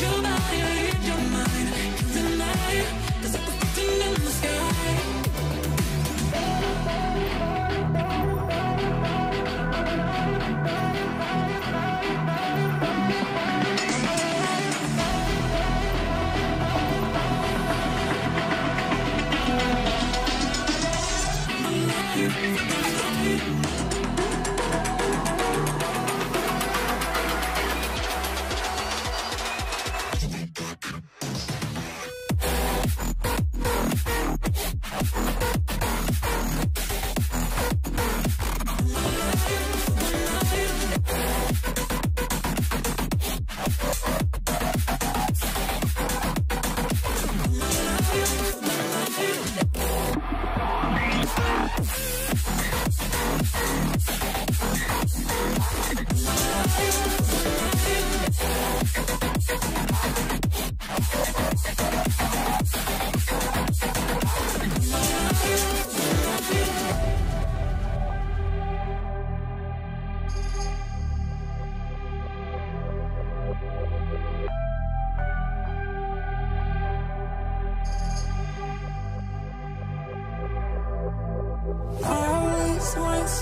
you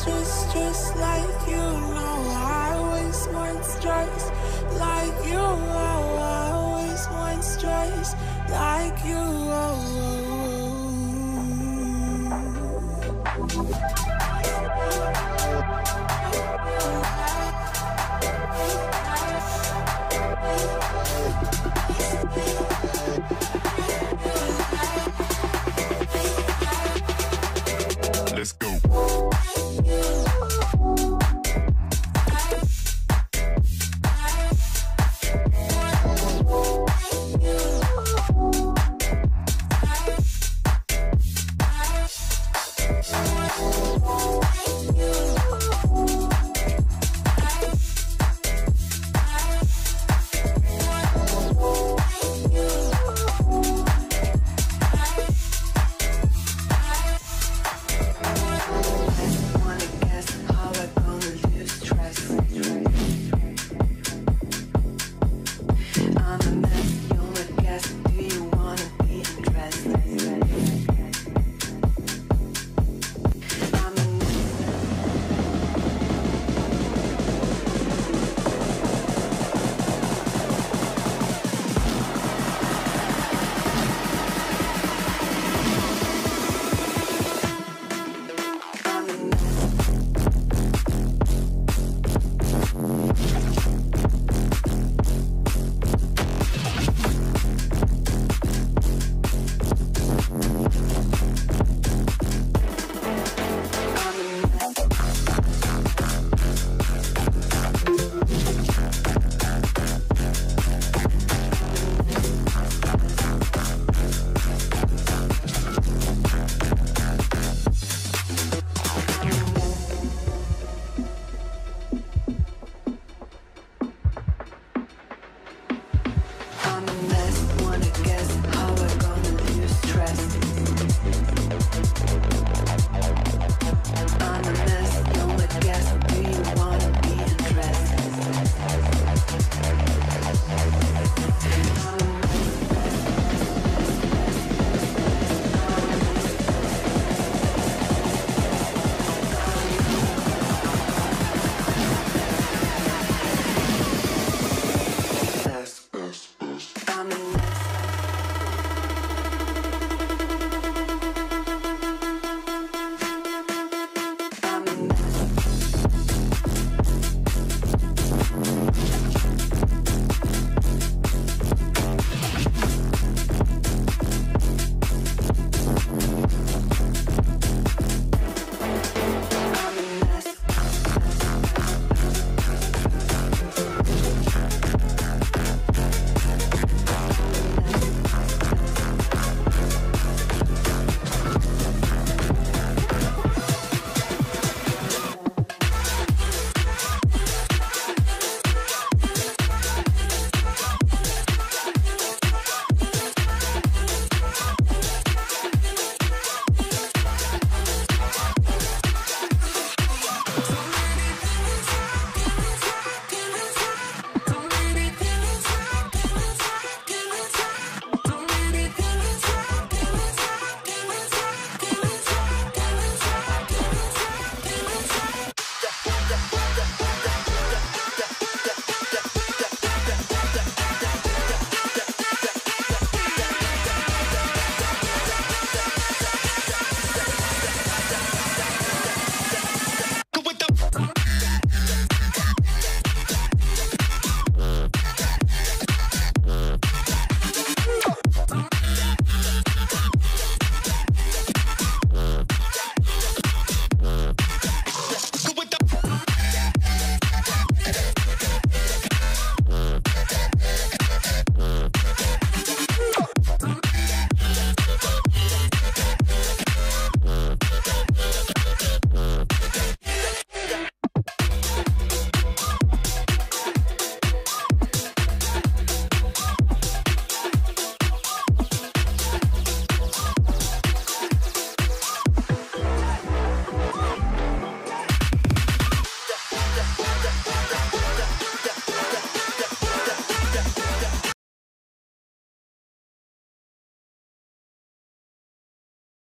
just, just, like you.